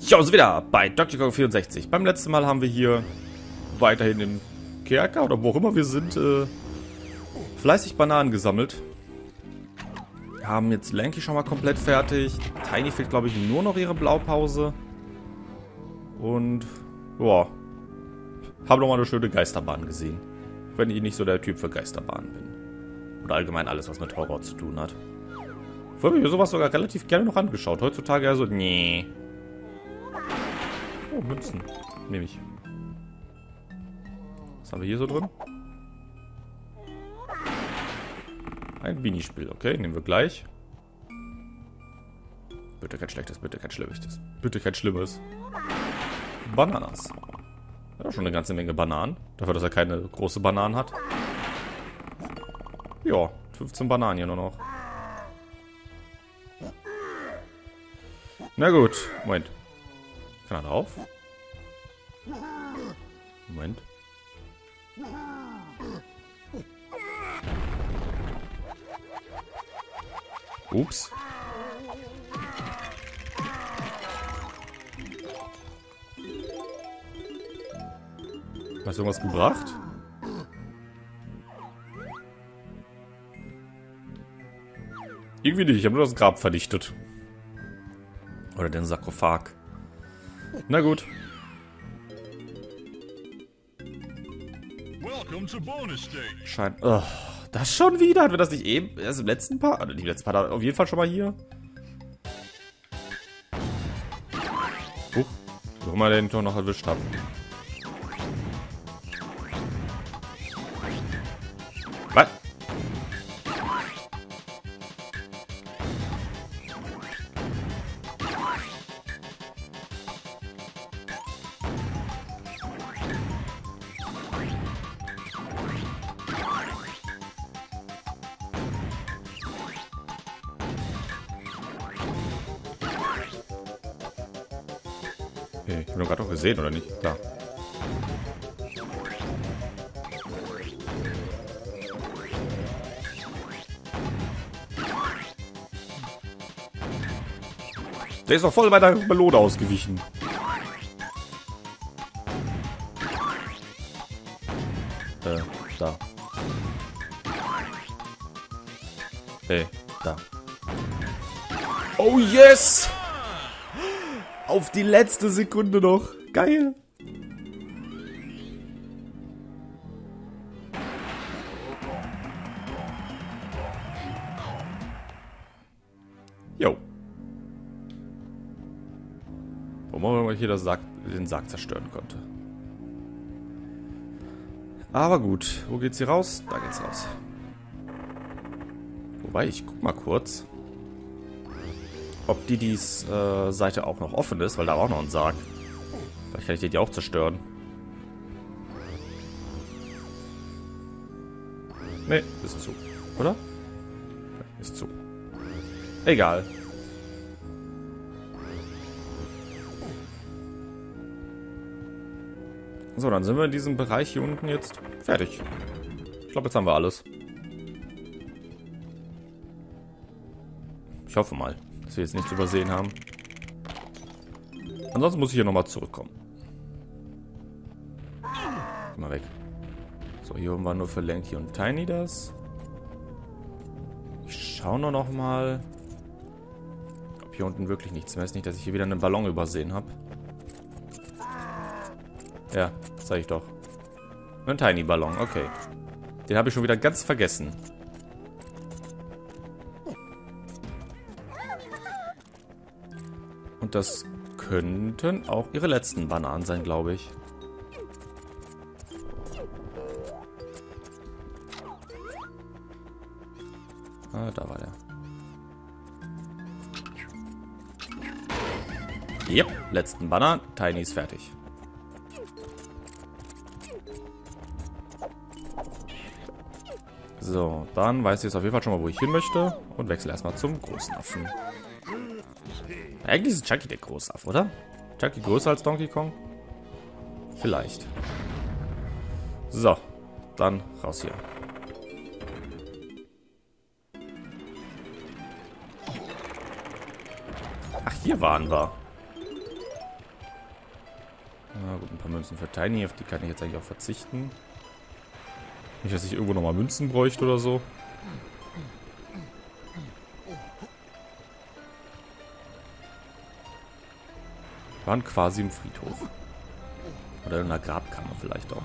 Ja, also wieder bei Dr. Kong 64. Beim letzten Mal haben wir hier weiterhin im Kerker oder wo auch immer wir sind, äh, fleißig Bananen gesammelt. Haben jetzt Lanky schon mal komplett fertig. Tiny fehlt, glaube ich, nur noch ihre Blaupause. Und, ja, habe nochmal eine schöne Geisterbahn gesehen. Wenn ich nicht so der Typ für Geisterbahnen bin. Oder allgemein alles, was mit Horror zu tun hat. Vorher habe ich mir sowas sogar relativ gerne noch angeschaut. Heutzutage ja so, nee. Oh, Münzen. Nehme ich. Was haben wir hier so drin? Ein Minispiel. Okay, nehmen wir gleich. Bitte kein schlechtes, bitte kein schlimmes. Bitte kein schlimmes. Bananas. Ja, schon eine ganze Menge Bananen. Dafür, dass er keine große Bananen hat. Ja, 15 Bananen hier nur noch. Na gut. Moment. Kann er drauf? Moment. Ups. Hast du irgendwas gebracht? Irgendwie nicht. Ich habe nur das Grab vernichtet. Oder den Sarkophag. Na gut. Scheint. Oh, das schon wieder? Hatten wir das nicht eben? Erst im letzten Part? Oder die letzten Part auf jeden Fall schon mal hier. Huch. Wo mal den Tor noch erwischt haben. Gesehen, oder nicht? Da. Der ist doch voll bei der Melone ausgewichen. Äh, da. Hey, da. Oh yes! Auf die letzte Sekunde noch. Geil. Jo. Wo man hier das Sarg, den Sarg zerstören konnte. Aber gut. Wo geht's hier raus? Da geht's raus. Wobei, ich guck mal kurz ob die dies äh, Seite auch noch offen ist, weil da war auch noch ein Sarg. Vielleicht kann ich die auch zerstören. Ne, ist zu. Oder? Ist zu. Egal. So, dann sind wir in diesem Bereich hier unten jetzt fertig. Ich glaube, jetzt haben wir alles. Ich hoffe mal. Dass wir jetzt nichts übersehen haben. Ansonsten muss ich hier nochmal zurückkommen. Geh mal weg. So, hier oben war nur für Lanky und Tiny das. Ich schaue nur noch mal, ob hier unten wirklich nichts mehr ist. Nicht, dass ich hier wieder einen Ballon übersehen habe. Ja, sag ich doch. Ein Tiny-Ballon, okay. Den habe ich schon wieder ganz vergessen. Und das könnten auch ihre letzten Bananen sein, glaube ich. Ah, da war der. Yep, letzten Banner. Tiny ist fertig. So, dann weiß ich jetzt auf jeden Fall schon mal, wo ich hin möchte. Und wechsle erstmal zum großen Affen. Eigentlich ist Chucky der Großaff, oder? Chucky größer als Donkey Kong? Vielleicht. So, dann raus hier. Ach, hier waren wir. paar Münzen für Tiny. Auf die kann ich jetzt eigentlich auch verzichten. Nicht, dass ich irgendwo nochmal Münzen bräuchte oder so. Wir waren quasi im Friedhof. Oder in einer Grabkammer vielleicht auch.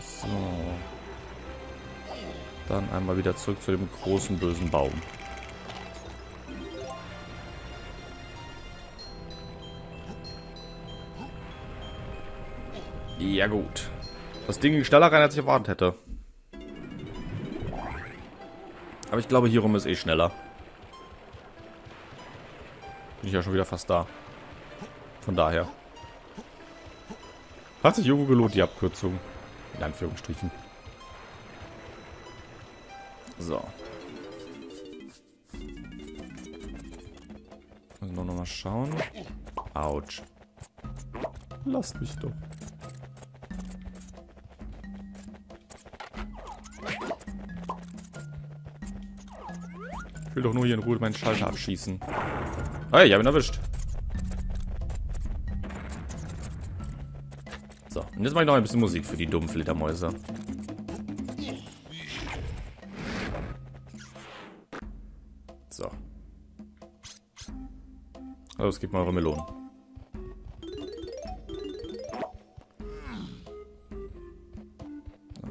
So. Dann einmal wieder zurück zu dem großen bösen Baum. Ja gut. Das Ding ging schneller rein, als ich erwartet hätte. Aber ich glaube, hier rum ist eh schneller. Bin ich ja schon wieder fast da. Von daher. Hat sich irgendwo gelohnt, die Abkürzung. In Anführungsstrichen. So. Also noch mal schauen. Autsch. Lasst mich doch. Will doch nur hier in Ruhe meinen Schalter abschießen. Hey, ich hab ihn erwischt. So, und jetzt mache ich noch ein bisschen Musik für die dummen Fledermäuse. So. Also, es gibt mal eure Melonen.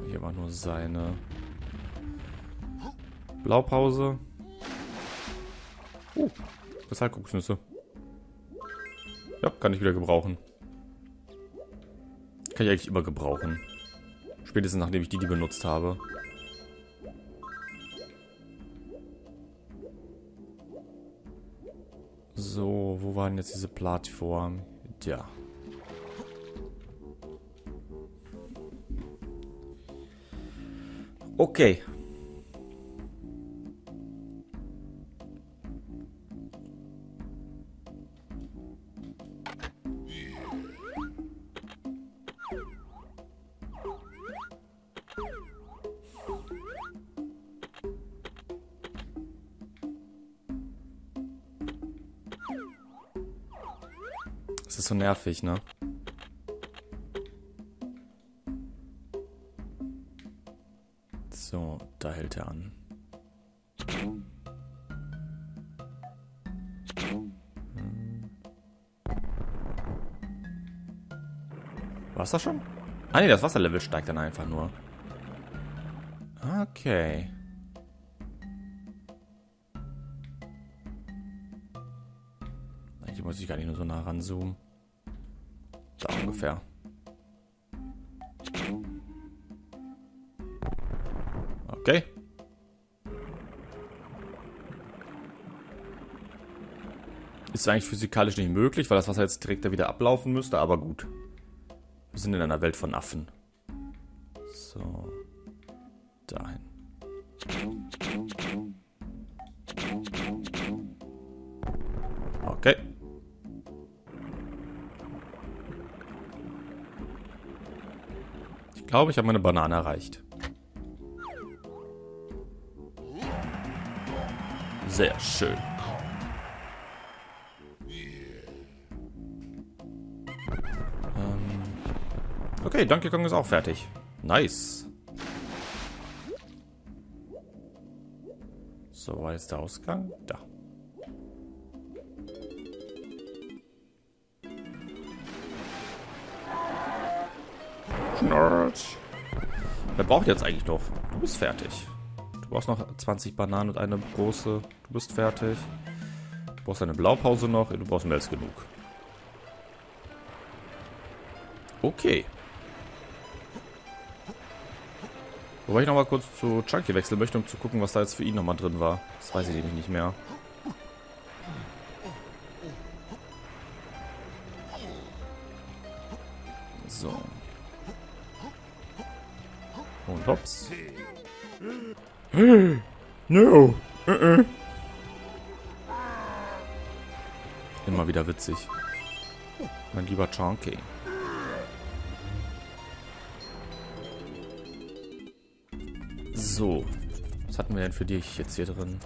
Hier war nur seine Blaupause. Uh, Kristallkokosnüsse. Ja, kann ich wieder gebrauchen. Kann ich eigentlich immer gebrauchen. Spätestens nachdem ich die, die benutzt habe. So, wo waren jetzt diese Plattform? Ja. Okay. Nervig, ne? So, da hält er an. Hm. War's das schon? Ah ne, das Wasserlevel steigt dann einfach nur. Okay. Eigentlich muss ich gar nicht nur so nah ranzoomen. Ungefähr. Okay. Ist eigentlich physikalisch nicht möglich, weil das Wasser jetzt direkt da wieder ablaufen müsste, aber gut. Wir sind in einer Welt von Affen. So. Dahin. Ich glaube, ich habe meine Banane erreicht. Sehr schön. Ähm okay, Donkey Kong ist auch fertig. Nice. So, war jetzt der Ausgang? Da. Braucht jetzt eigentlich noch? Du bist fertig. Du brauchst noch 20 Bananen und eine große. Du bist fertig. Du brauchst eine Blaupause noch. Du brauchst mehr als genug. Okay. Wobei ich nochmal kurz zu Chunky wechseln möchte, um zu gucken, was da jetzt für ihn nochmal drin war. Das weiß ich nämlich nicht mehr. Witzig. Mein lieber Chunky. So. Was hatten wir denn für dich jetzt hier drin?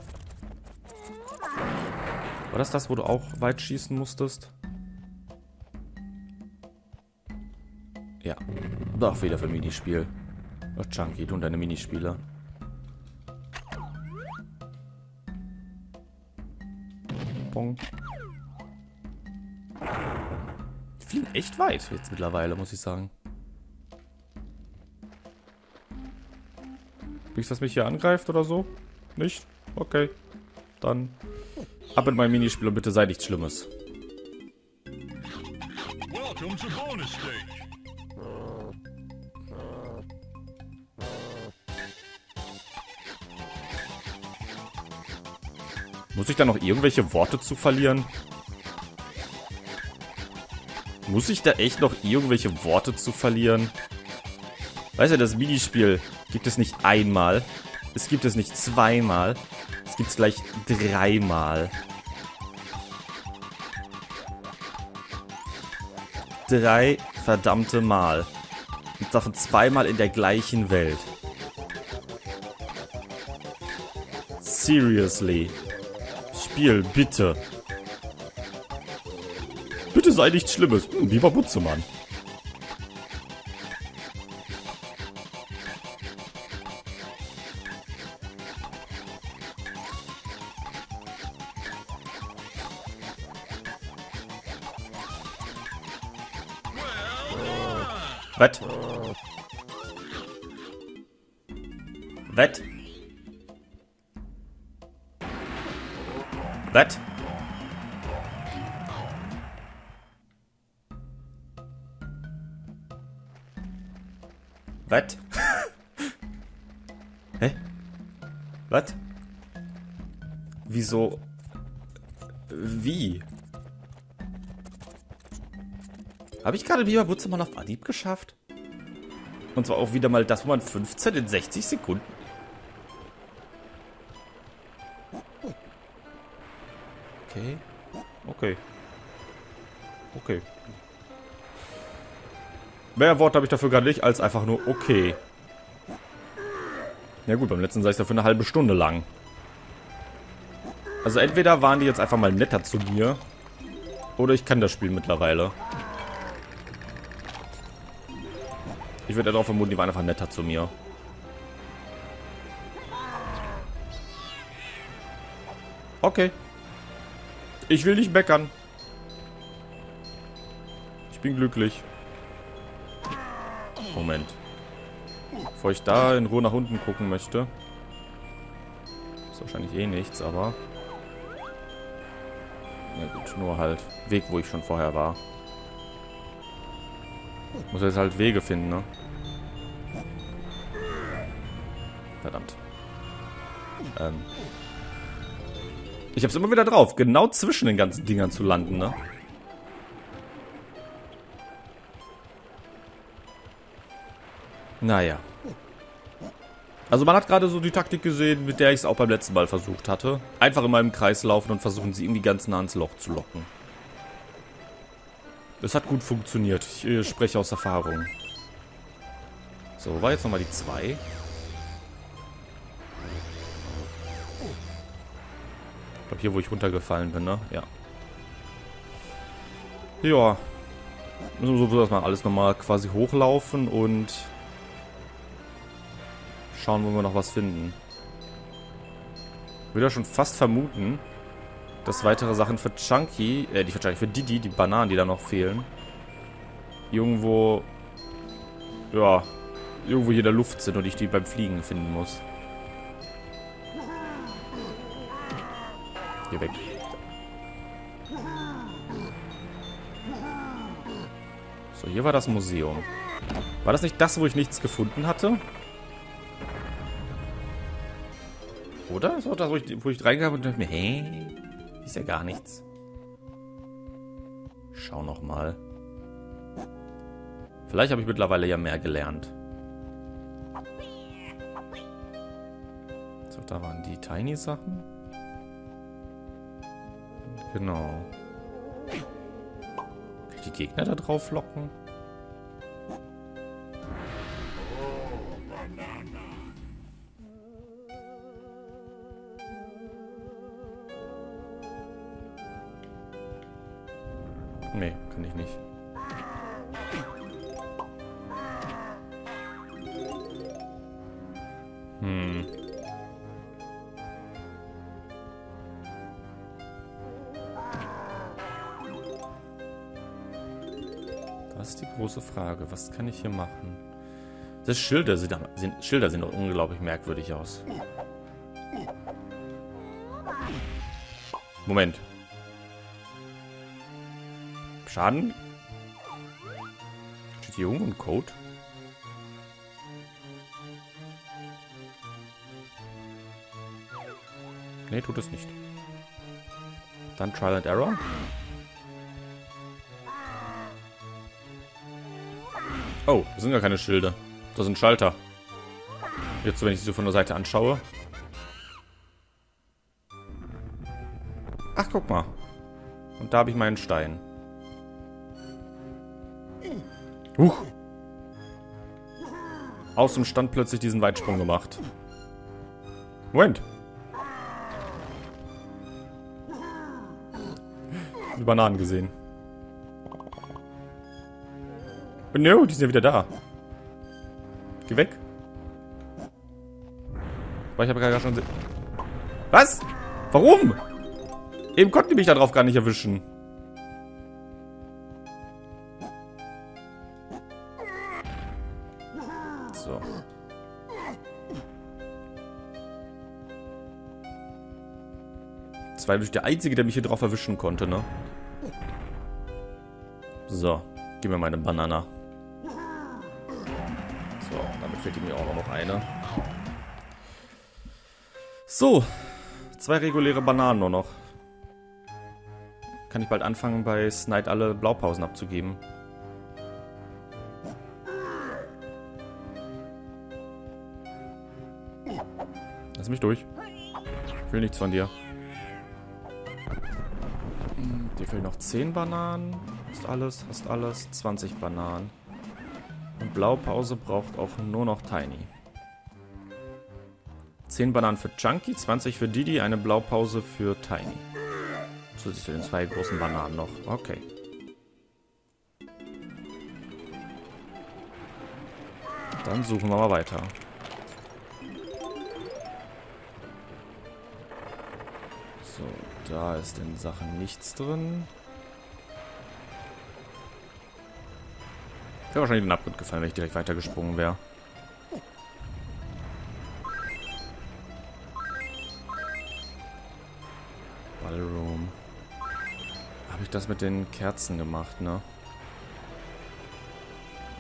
War das das, wo du auch weit schießen musstest? Ja. Doch, wieder für ein Minispiel. Ach, Chunky, du und deine Minispiele. Bong. Echt weit jetzt mittlerweile, muss ich sagen. Nichts, das mich hier angreift oder so? Nicht? Okay. Dann ab in mein Minispiel und bitte sei nichts Schlimmes. Muss ich da noch irgendwelche Worte zu verlieren? Muss ich da echt noch irgendwelche Worte zu verlieren? Weißt du, das Minispiel gibt es nicht einmal. Es gibt es nicht zweimal. Es gibt es gleich dreimal. Drei verdammte Mal. Und davon zweimal in der gleichen Welt. Seriously. Spiel, bitte. Sei nichts Schlimmes. Hm, lieber Butzemann. Was? Was? Was? Wieso? Wie? Habe ich gerade Biber Butzemann auf Anhieb geschafft? Und zwar auch wieder mal das, wo man 15 in 60 Sekunden Okay. Okay. Okay. Mehr Wort habe ich dafür gerade nicht, als einfach nur okay. Ja gut, beim letzten sei es ja für eine halbe Stunde lang. Also entweder waren die jetzt einfach mal netter zu mir, oder ich kann das Spiel mittlerweile. Ich würde darauf vermuten, die waren einfach netter zu mir. Okay. Ich will nicht meckern. Ich bin glücklich. Moment. Bevor ich da in Ruhe nach unten gucken möchte. Ist wahrscheinlich eh nichts, aber... Na gut, nur halt Weg, wo ich schon vorher war. Muss jetzt halt Wege finden, ne? Verdammt. Ähm... Ich hab's immer wieder drauf, genau zwischen den ganzen Dingern zu landen, ne? Naja. Also man hat gerade so die Taktik gesehen, mit der ich es auch beim letzten Mal versucht hatte. Einfach in meinem Kreis laufen und versuchen, sie irgendwie ganz nah ans Loch zu locken. Das hat gut funktioniert. Ich äh, spreche aus Erfahrung. So, war jetzt nochmal die 2. glaube hier, wo ich runtergefallen bin, ne? Ja. Ja. Wir so erstmal alles nochmal quasi hochlaufen und schauen, wo wir noch was finden. Ich würde ja schon fast vermuten, dass weitere Sachen für Chunky, äh, die für Chunky, für Didi, die Bananen, die da noch fehlen, irgendwo, ja, irgendwo hier in der Luft sind und ich die beim Fliegen finden muss. Geh weg. So, hier war das Museum. War das nicht das, wo ich nichts gefunden hatte? Oder? Das war das, wo ich, wo ich reingab und dachte mir, hä? Ist ja gar nichts. Schau noch mal. Vielleicht habe ich mittlerweile ja mehr gelernt. So, da waren die Tiny-Sachen. Genau. Kann ich die Gegner da drauf locken? Das ist die große Frage. Was kann ich hier machen? Das Schilder sieht, Schilder sehen doch unglaublich merkwürdig aus. Moment. Schaden? Steht hier irgendwo ein Code? Nee, tut es nicht. Dann Trial and Error. Oh, das sind gar keine Schilde. Das sind Schalter. Jetzt, wenn ich sie so von der Seite anschaue. Ach, guck mal. Und da habe ich meinen Stein. Huch. Aus dem Stand plötzlich diesen Weitsprung gemacht. Moment. Die Bananen gesehen. Oh no, die sind ja wieder da. Geh weg. Aber ich habe gerade schon... Was? Warum? Eben konnten die mich darauf gar nicht erwischen. So. Das war nämlich der Einzige, der mich hier drauf erwischen konnte, ne? So. Gib mir meine Banana. Fehlt mir auch noch eine. So. Zwei reguläre Bananen nur noch. Kann ich bald anfangen, bei Snide alle Blaupausen abzugeben. Lass mich durch. Ich will nichts von dir. Dir fehlen noch 10 Bananen. Hast alles, hast alles. 20 Bananen. Blaupause braucht auch nur noch Tiny. 10 Bananen für Chunky, 20 für Didi, eine Blaupause für Tiny. Zusätzlich zu den zwei großen Bananen noch. Okay. Dann suchen wir mal weiter. So, da ist in Sachen nichts drin. Wäre wahrscheinlich den Abgrund gefallen, wenn ich direkt weitergesprungen wäre. Ballroom. Habe ich das mit den Kerzen gemacht, ne?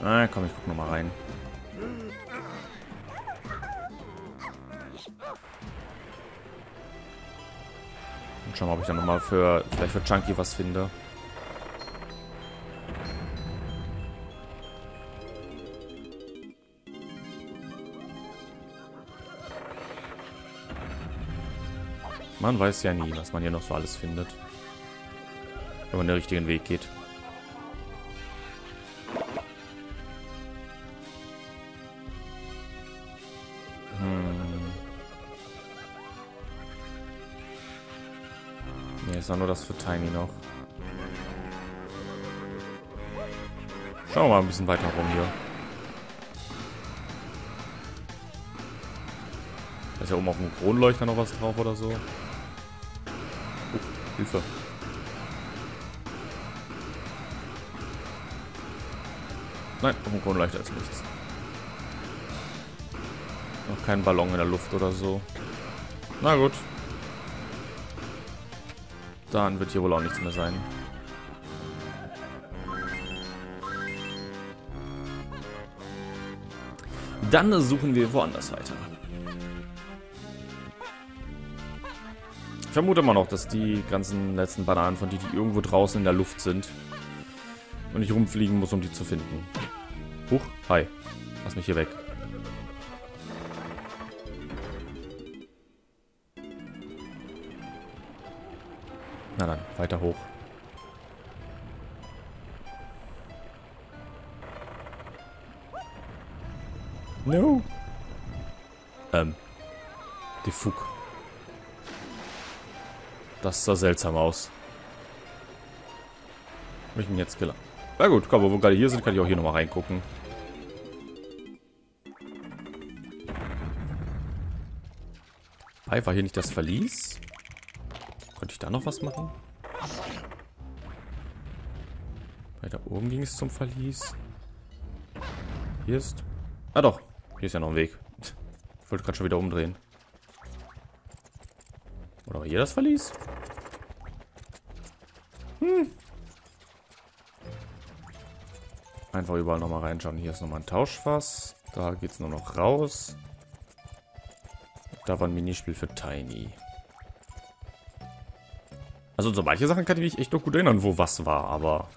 Ah, komm, ich guck noch mal rein. Und schauen mal, ob ich dann noch mal für vielleicht für Chunky was finde. Man weiß ja nie, was man hier noch so alles findet. Wenn man den richtigen Weg geht. Hm. Ne, ist auch nur das für Tiny noch. Schauen wir mal ein bisschen weiter rum hier. Da ist ja oben auf dem Kronleuchter noch was drauf oder so. Hilfe. Nein, dem Kronleuchter ist nichts. Noch kein Ballon in der Luft oder so. Na gut. Dann wird hier wohl auch nichts mehr sein. Dann suchen wir woanders weiter. Ich vermute immer noch, dass die ganzen letzten Bananen von die, die irgendwo draußen in der Luft sind. Und ich rumfliegen muss, um die zu finden. Huch, hi. Lass mich hier weg. Na dann, weiter hoch. No. Ähm. Die Fug. Das sah seltsam aus. Hab ich ihn jetzt killer. Na gut, komm, wo wir gerade hier sind, kann ich auch hier nochmal reingucken. Bei, war hier nicht das Verlies? Konnte ich da noch was machen? Weil da oben ging es zum Verlies. Hier ist... Ah doch, hier ist ja noch ein Weg. Ich wollte gerade schon wieder umdrehen. Oder war hier das Verlies? Hm. Einfach überall nochmal reinschauen. Hier ist nochmal ein Tauschfass. Da geht es nur noch raus. Da war ein Minispiel für Tiny. Also so manche Sachen kann ich mich echt noch gut erinnern, wo was war, aber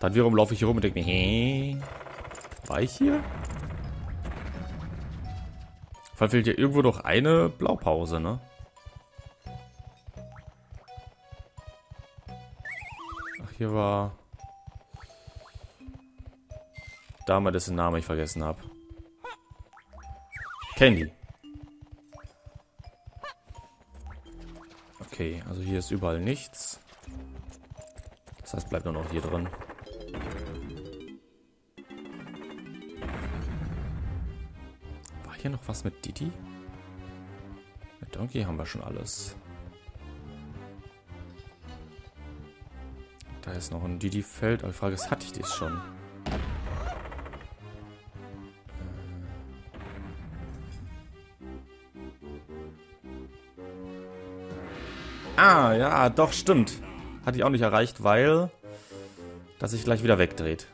dann wiederum laufe ich hier rum und denke mir, hä? War ich hier? Vor fehlt hier irgendwo noch eine Blaupause, ne? Hier war... Dame, dessen Name ich vergessen habe. Candy. Okay, also hier ist überall nichts. Das heißt, bleibt nur noch hier drin. War hier noch was mit Didi? Mit Donkey haben wir schon alles. Da ist noch ein Didi-Feld, aber die Frage ist, hatte ich das schon? Ah, ja, doch, stimmt. Hatte ich auch nicht erreicht, weil... Dass sich gleich wieder wegdreht.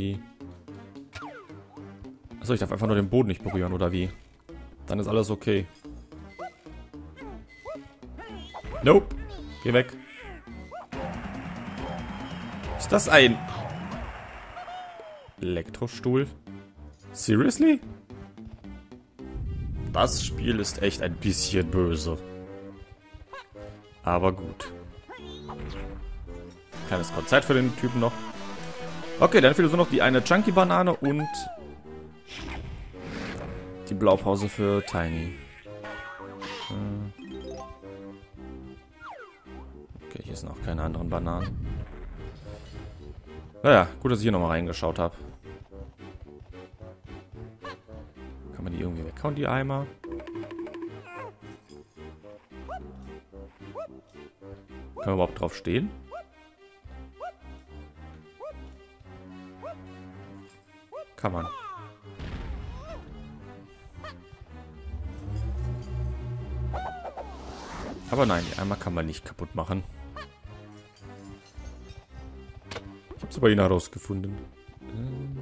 Die... Achso, ich darf einfach nur den Boden nicht berühren, oder wie? Dann ist alles okay. Nope. Geh weg. Ist das ein... Elektrostuhl? Seriously? Das Spiel ist echt ein bisschen böse. Aber gut. Kleines Konzert für den Typen noch. Okay, dann fehlt nur noch die eine Chunky-Banane und die Blaupause für Tiny. Äh. Okay, hier sind auch keine anderen Bananen. Naja, gut, dass ich hier nochmal reingeschaut habe. Kann man die irgendwie weghauen, die Eimer? Kann man überhaupt drauf stehen? Kann man. Aber nein, die Eimer kann man nicht kaputt machen. hab's aber ihn herausgefunden. Ähm,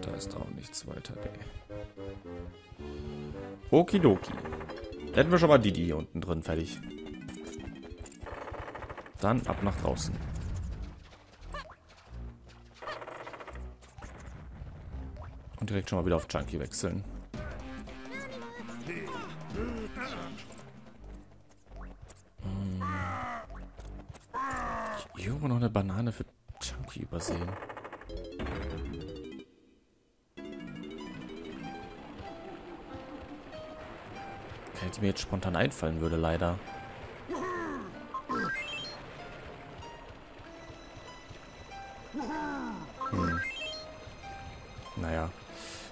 da ist auch nichts weiter. Nee. Okidoki. Da hätten wir schon mal Didi hier unten drin fertig. Dann ab nach draußen. Direkt schon mal wieder auf Junkie wechseln. irgendwo noch eine Banane für Chunky übersehen. Keine, die mir jetzt spontan einfallen würde, leider.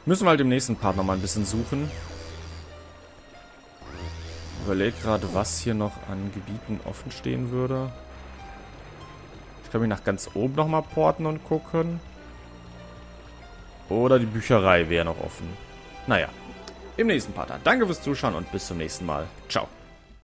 Müssen wir halt im nächsten Part noch mal ein bisschen suchen. Überlege gerade, was hier noch an Gebieten offen stehen würde. Kann mich nach ganz oben nochmal porten und gucken. Oder die Bücherei wäre noch offen. Naja, im nächsten Part. Danke fürs Zuschauen und bis zum nächsten Mal. Ciao.